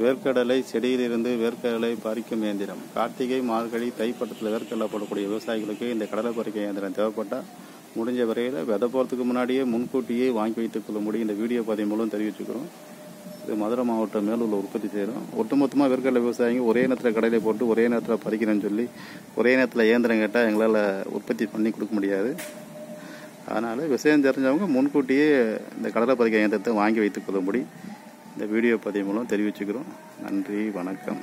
வேர்க்கடலை செடியிலிருந்து வேர்க்கடலை பறிக்கும் இயந்திரம். கார்த்திகை மார்கழி தைப்பட்டத்தில் வேர்க்கடலை போடக்கூடிய விவசாயிகளுக்கு இந்த கடலை பறிக்கும் இயந்திரம் தேவைப்பட்டால் முடிஞ்ச வரையில் விதை போகிறதுக்கு முன்னாடியே முன்கூட்டியே வாங்கி வைத்துக் கொள்ளும்படி இந்த வீடியோ பதிவு மூலம் தெரிவிச்சுக்கிறோம். இது மதுரை மாவட்டம் மேலூரில் உற்பத்தி செய்கிறோம் ஒட்டுமொத்தமாக வேர்க்கடலை விவசாயிங்க ஒரே நேரத்தில் கடையில் போட்டு ஒரே நேரத்தில் பறிக்கிறேன்னு சொல்லி ஒரே நேரத்தில் இயந்திரம் கேட்டால் எங்களால் உற்பத்தி பண்ணி கொடுக்க முடியாது. அதனால் விஷயம் தெரிஞ்சவங்க முன்கூட்டியே இந்த கடலை பறிக்க இயந்திரத்தை வாங்கி வைத்துக் கொள்ளும்படி இந்த வீடியோ பதிவு மூலம் தெரிவிச்சுக்கிறோம். நன்றி வணக்கம்.